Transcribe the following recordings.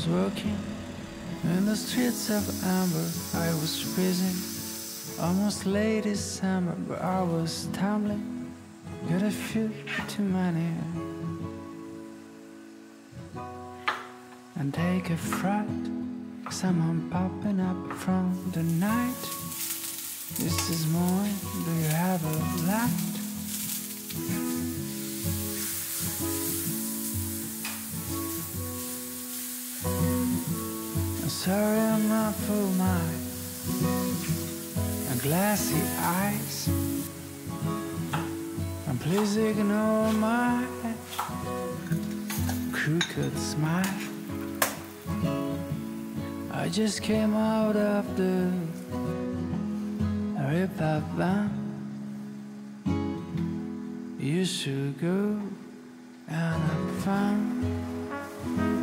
was working in the streets of Hamburg. I was freezing, almost late December, but I was stumbling. Got a few too many. And take a fright, someone popping up from the night. This is morning, do you have a light? I'm full mind and glassy eyes. And please ignore my crooked smile. I just came out of the rip-up band. You should go and have fun.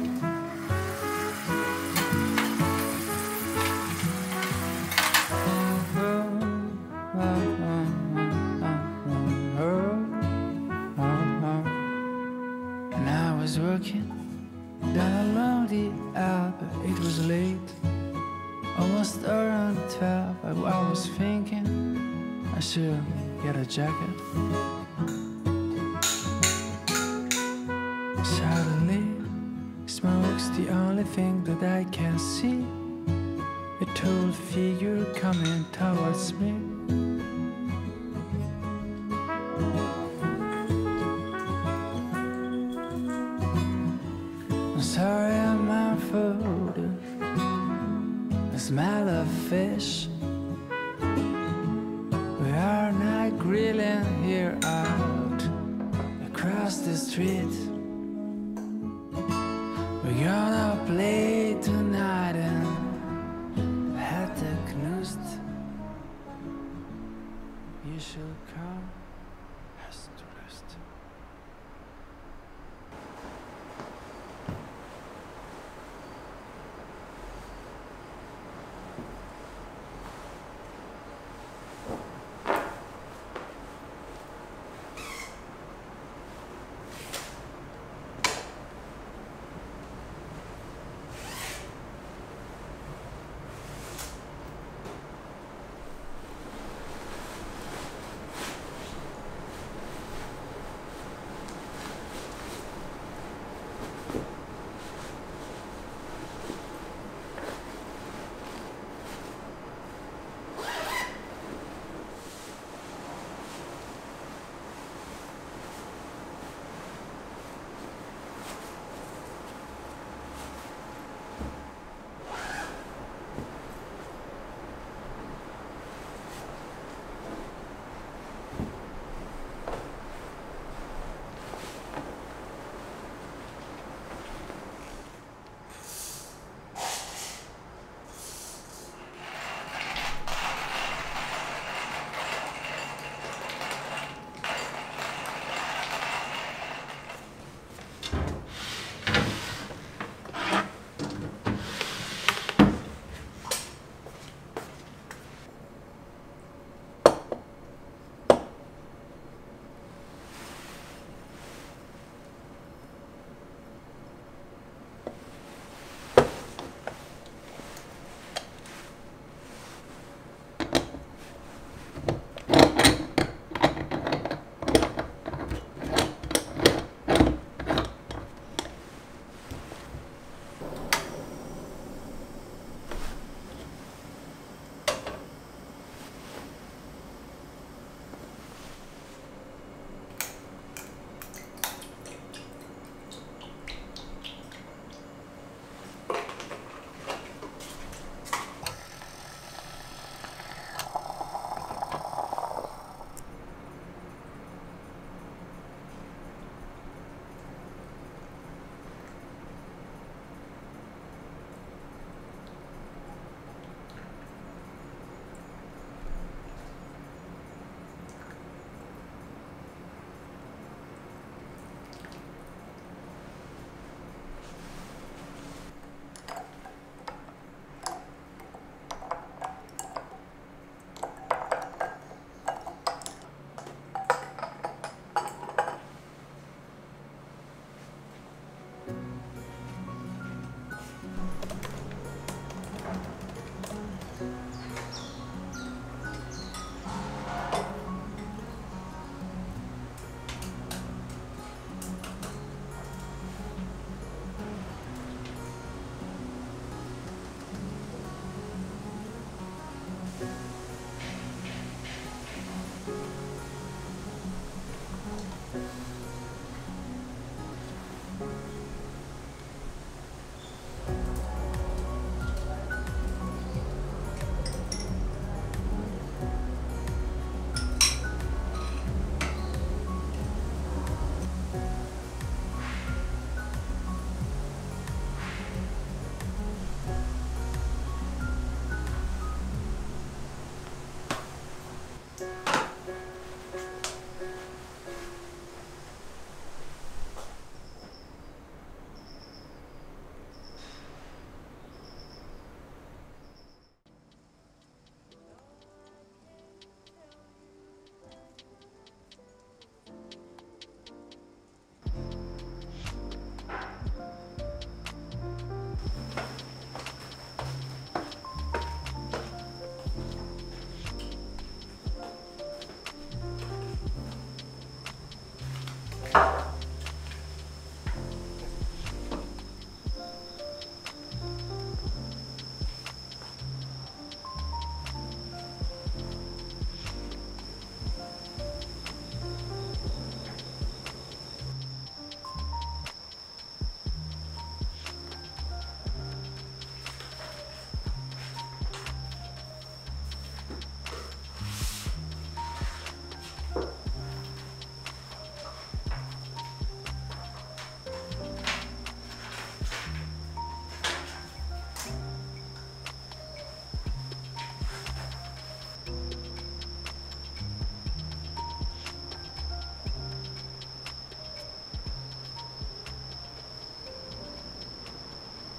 I should get a jacket. Suddenly, smoke's the only thing that I can see. A tall figure coming towards me. I'm sorry I'm food. The smell of fish. The street. We're gonna play tonight and have the Knust. You should come